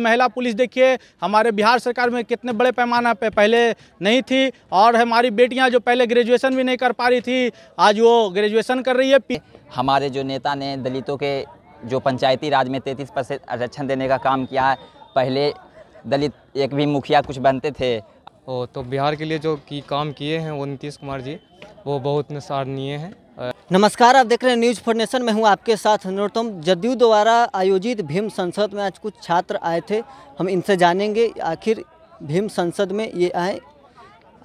महिला पुलिस देखिए हमारे बिहार सरकार में कितने बड़े पैमाना पे पहले नहीं थी और हमारी बेटियाँ जो पहले ग्रेजुएशन भी नहीं कर पा रही थी आज वो ग्रेजुएशन कर रही है। हमारे जो नेता ने दलितों के जो पंचायती राज में तैंतीस परसेंट आरक्षण देने का काम किया है पहले दलित एक भी मुखिया कुछ बनते थे। ओ, तो बिहार के लिए जो की काम किए हैं वो नीतीश कुमार जी वो बहुत सराहनीय हैं। नमस्कार, आप देख रहे हैं न्यूज़ फॉर नेशन में हूँ आपके साथ नरोत्तम जदयू द्वारा आयोजित भीम संसद में आज कुछ छात्र आए थे। हम इनसे जानेंगे आखिर भीम संसद में ये आए।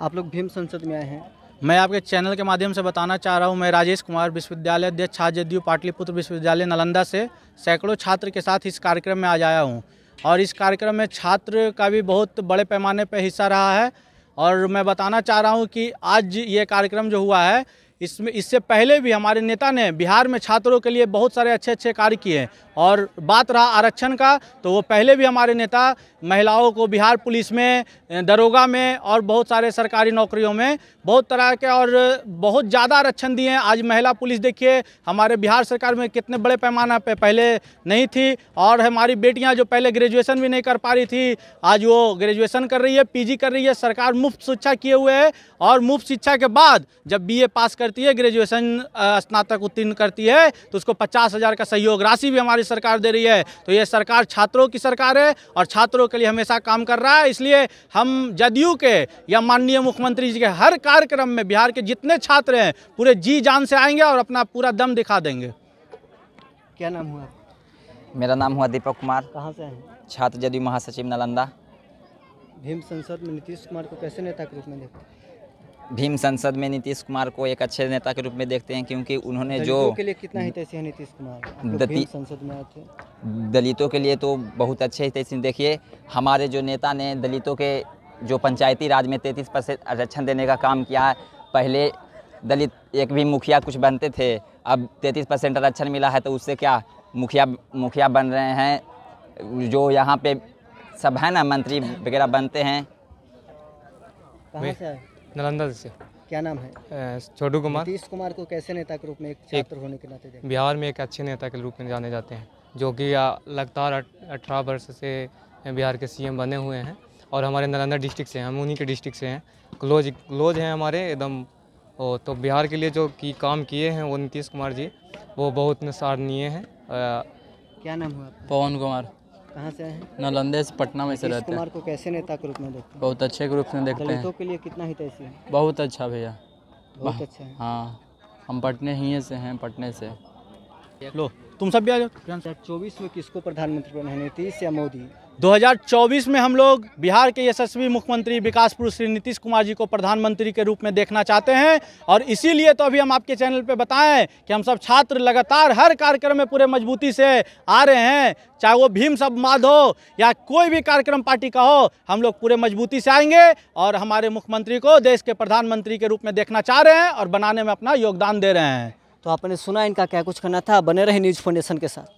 आप लोग भीम संसद में आए हैं। मैं आपके चैनल के माध्यम से बताना चाह रहा हूँ, मैं राजेश कुमार, विश्वविद्यालय अध्यक्ष, छात्र जदयू पाटलिपुत्र विश्वविद्यालय नालंदा से सैकड़ों छात्र के साथ इस कार्यक्रम में आज आया हूँ। और इस कार्यक्रम में छात्र का भी बहुत बड़े पैमाने पर हिस्सा रहा है। और मैं बताना चाह रहा हूँ कि आज ये कार्यक्रम जो हुआ है इसमें, इससे पहले भी हमारे नेता ने बिहार में छात्रों के लिए बहुत सारे अच्छे अच्छे कार्य किए हैं। और बात रहा आरक्षण का तो वो पहले भी हमारे नेता महिलाओं को बिहार पुलिस में दरोगा में और बहुत सारे सरकारी नौकरियों में बहुत तरह के और बहुत ज़्यादा आरक्षण दिए हैं। आज महिला पुलिस देखिए, हमारे बिहार सरकार में कितने बड़े पैमाना पे पहले नहीं थी और हमारी बेटियाँ जो पहले ग्रेजुएशन भी नहीं कर पा रही थी, आज वो ग्रेजुएशन कर रही है, पीजी कर रही है, सरकार मुफ़्त शिक्षा किए हुए है और मुफ़्त शिक्षा के बाद जब बीए पास करती है, ग्रेजुएशन स्नातक उत्तीर्ण करती है तो उसको पचास हज़ार का सहयोग राशि भी हमारी सरकार दे रही है। तो ये सरकार छात्रों की सरकार है और छात्रों के लिए हमेशा काम कर रहा है। इसलिए हम जदयू के या माननीय मुख्यमंत्री जी के हर कार्यक्रम में बिहार के जितने छात्र हैं पूरे जी जान से आएँगे और अपना पूरा दम दिखा देंगे। क्या नाम हुआ? मेरा नाम हुआ दीपक कुमार। कहाँ से आए छात्र जदयू महासचिव नालंदा। भीम संसद में नीतीश कुमार को कैसे नेता के रूप में देखते हैं? भीम संसद में नीतीश कुमार को एक अच्छे नेता के रूप में देखते हैं क्योंकि उन्होंने जो के लिए कितना हितैषी है नीतीश कुमार? दति- भीम संसद में आए थे दलितों के लिए तो बहुत अच्छे हितैषी देखिए हमारे जो नेता ने दलितों के जो पंचायती राज में तैंतीस परसेंट आरक्षण देने का काम किया है पहले दलित एक भी मुखिया कुछ बनते थे अब तैंतीस परसेंट आरक्षण मिला है तो उससे क्या मुखिया मुखिया बन रहे हैं? जो यहाँ पे सब है ना मंत्री वगैरह बनते हैं। कहाँ से नालंदा से क्या नाम है? छोटू कुमार। नीतीश कुमार को कैसे नेता के रूप में एक छात्र होने के नाते देखते बिहार में एक अच्छे नेता के रूप में जाने जाते हैं जो कि लगातार अठारह वर्ष से बिहार के सीएम बने हुए हैं और हमारे नालंदा डिस्ट्रिक्ट से हैं हम उन्हीं के डिस्ट्रिक्ट से हैं। क्लोज क्लोज हैं हमारे एकदम। ओ, तो बिहार के लिए जो की काम किए हैं वो नीतीश कुमार जी वो बहुत सराहनीय हैं। क्या नाम हुआ पवन कुमार। कहाँ से आए हैं? नालंदे से पटना में से रहते हैं। को कैसे नेता के रूप में देखते हैं? बहुत अच्छे ग्रुप में देखते हैं। के लिए कितना हितैषी है बहुत अच्छा भैया। बहुत अच्छा है। हाँ हम पटने ही से हैं पटने से। लो तुम सब भी आ जाओ। चौबीस में किसको प्रधानमंत्री बनाए नीतीश या मोदी? 2024 में हम लोग बिहार के यशस्वी मुख्यमंत्री विकास पुरुष श्री नीतीश कुमार जी को प्रधानमंत्री के रूप में देखना चाहते हैं और इसीलिए तो अभी हम आपके चैनल पे बताएँ कि हम सब छात्र लगातार हर कार्यक्रम में पूरे मजबूती से आ रहे हैं। चाहे वो भीम संवाद हो या कोई भी कार्यक्रम पार्टी का हो हम लोग पूरे मजबूती से आएँगे और हमारे मुख्यमंत्री को देश के प्रधानमंत्री के रूप में देखना चाह रहे हैं और बनाने में अपना योगदान दे रहे हैं। तो आपने सुना इनका क्या कुछ करना था? बने रहे न्यूज़ फाउंडेशन के साथ।